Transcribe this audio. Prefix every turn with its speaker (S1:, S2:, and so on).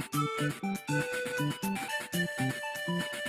S1: フフフフ。